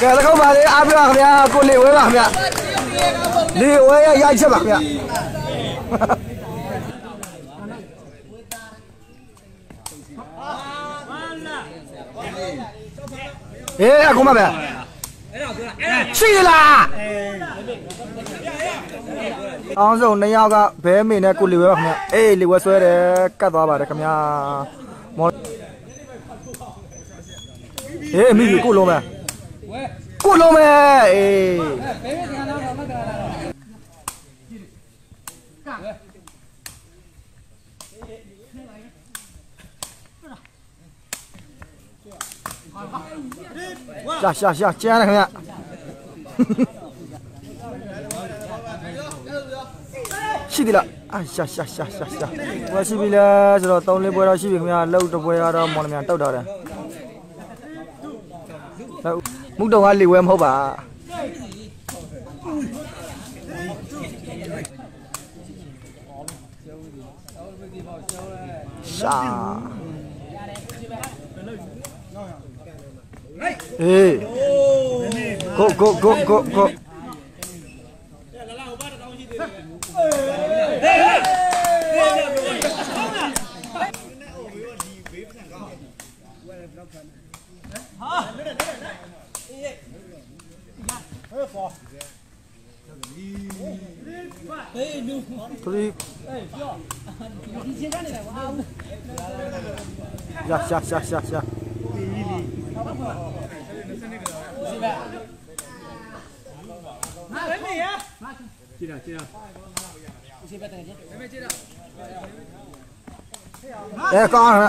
ကဲတကောက်ပါလေအားပြပါခင်ဗျာကိုလေဝဲပါခင်ဗျာလေဝဲရရိုက်ချက်ပါခင်ဗျာเอ๊ะกูมาเปล่าရှိလားအောင်စုံနှစ်ယောက်ကဘဲမေနဲ့ကိုလီဝဲပါခင်ဗျအေးလီဝဲဆွဲတယ်ကတ်သွားပါတယ်ခင်ဗျာမော်အေးမိကြီးကိုလုံးမယ် ကိုလုံးမယ်အေးရှာရှာရှာကျန်းတယ်ခင်ဗျာရှိပြီလားအာရှာရှာရှာရှာရှာဘယ်ရှိပြီလဲဆိုတော့၃လေးပွဲတော့ရှိပြီခင်ဗျာလှုပ်တစ်ပွဲကတော့မော်လမြိုင်တောက်တော့တယ်ဟုတ် မုတ်တော်ကလေဝဲမဟုတ်ပါရှာเอ้โกโกโกโกโกဟာ Three. Yeah, yeah, yeah, yeah, yeah. Chị nào, chị nào. Ê con hả?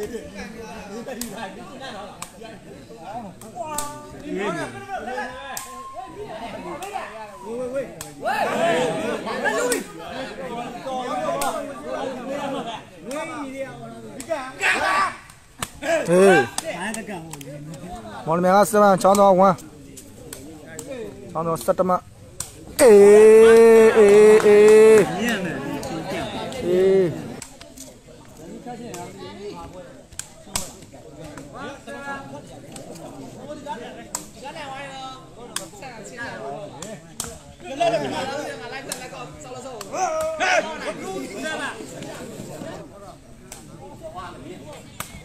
喂喂喂！喂喂！来来来！往里面啊，十万，抢多少万？抢多少？十他妈！哎哎哎哎！哎！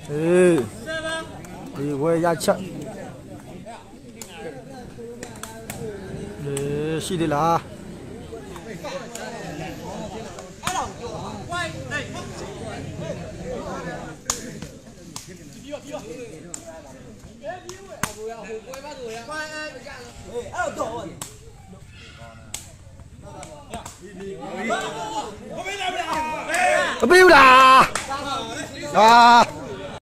哎！我也要吃。哎，谁的啦？1ချောင်းတော်7မအေးအေးအေးညံ့တယ်အေးအေးဒီဝဲရချက်အေးရှိသေးလားမပေးဘူးလားအာ